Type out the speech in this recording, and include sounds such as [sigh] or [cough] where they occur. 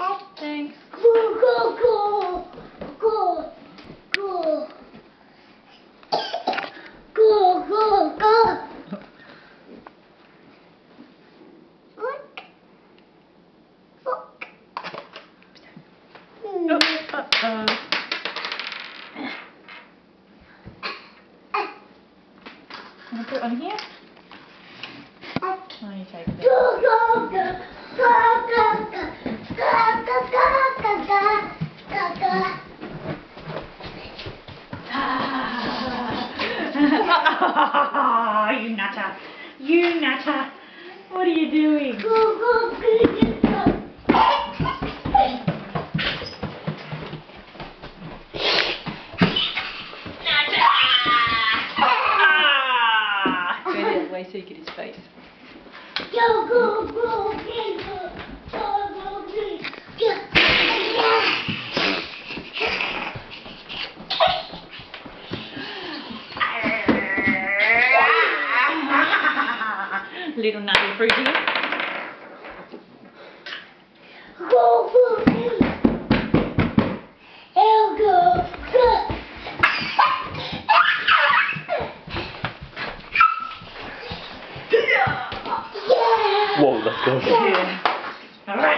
Oh, thanks. Go, go, go. Go. Go. Go, go, go. Look. Look. Oh, uh-oh. Wanna put it on here? Oh, you take it. Go, go, go. Go, go, go. Go, go, go, go, go. Go, go. Ah, [laughs] you nutter. You nutter. What are you doing? Go, go, go, go. Ah! Go the other way so you get his face. Go, go, go, go, go. Go, go, go. Go. Little nutty fruity. Go, go, go. Go, go, go. Yeah. Whoa, let's go. Yeah.